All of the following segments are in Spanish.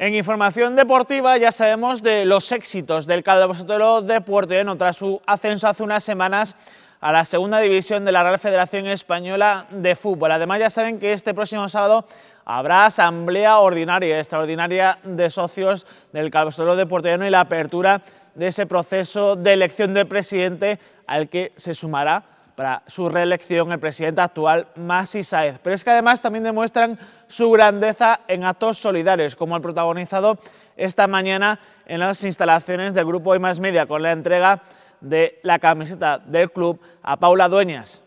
En información deportiva ya sabemos de los éxitos del Calvo Sotelo de Puerto Llano tras su ascenso hace unas semanas a la segunda división de la Real Federación Española de Fútbol. Además ya saben que este próximo sábado habrá asamblea ordinaria, extraordinaria de socios del Calvo Sotelo de Puerto Llano y la apertura de ese proceso de elección de presidente al que se sumará para su reelección el presidente actual, Masi Saez. Pero es que además también demuestran su grandeza en actos solidarios, como el protagonizado esta mañana en las instalaciones del grupo IMAS Media con la entrega de la camiseta del club a Paula Dueñas.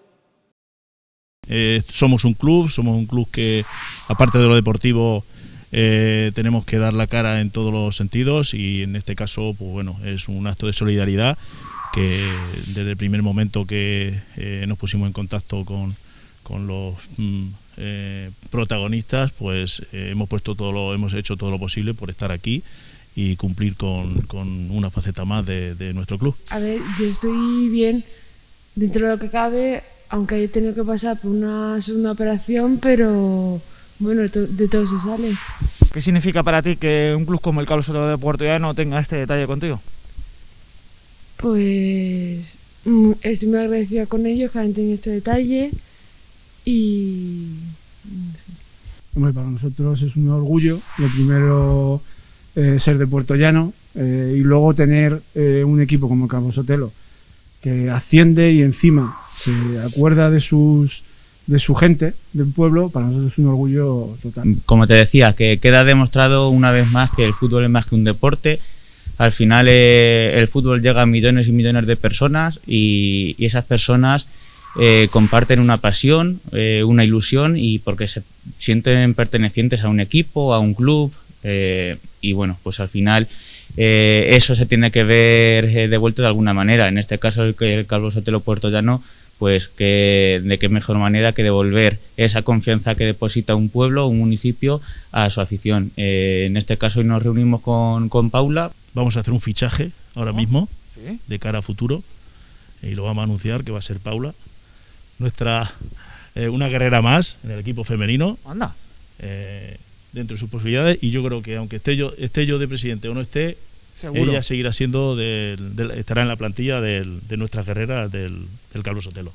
Eh, somos un club, somos un club que aparte de lo deportivo eh, tenemos que dar la cara en todos los sentidos y en este caso pues bueno es un acto de solidaridad que desde el primer momento que eh, nos pusimos en contacto con, los mm, eh, protagonistas, pues eh, hemos puesto todo lo, hemos hecho todo lo posible por estar aquí y cumplir con, una faceta más de, nuestro club. A ver, yo estoy bien dentro de lo que cabe, aunque haya tenido que pasar por una segunda operación, pero bueno, de todo se sale. ¿Qué significa para ti que un club como el Carlos Soto de Puerto no tenga este detalle contigo? Pues mm, estoy muy agradecida con ellos que han tenido este detalle y... Hombre, para nosotros es un orgullo, lo primero eh, ser de Puerto Llano eh, y luego tener eh, un equipo como el Cabo Sotelo que asciende y encima se acuerda de sus de su gente, del pueblo, para nosotros es un orgullo total. Como te decía, que queda demostrado una vez más que el fútbol es más que un deporte, al final eh, el fútbol llega a millones y millones de personas y, esas personas eh, comparten una pasión, eh, una ilusión y porque se sienten pertenecientes a un equipo, a un club y bueno, pues al final eso se tiene que ver devuelto de alguna manera. En este caso el, el Calvo Sotelo Puerto Llano pues que de qué mejor manera que devolver esa confianza que deposita un pueblo, un municipio, a su afición. en este caso hoy nos reunimos con, con Paula Vamos a hacer un fichaje ahora ah, mismo de cara a futuro y lo vamos a anunciar que va a ser Paula, nuestra eh, una guerrera más en el equipo femenino. Anda. Eh, dentro de sus posibilidades y yo creo que aunque esté yo esté yo de presidente o no esté ella seguirá siendo estará en la plantilla de nuestras guerreras del, del Carlos Sotelo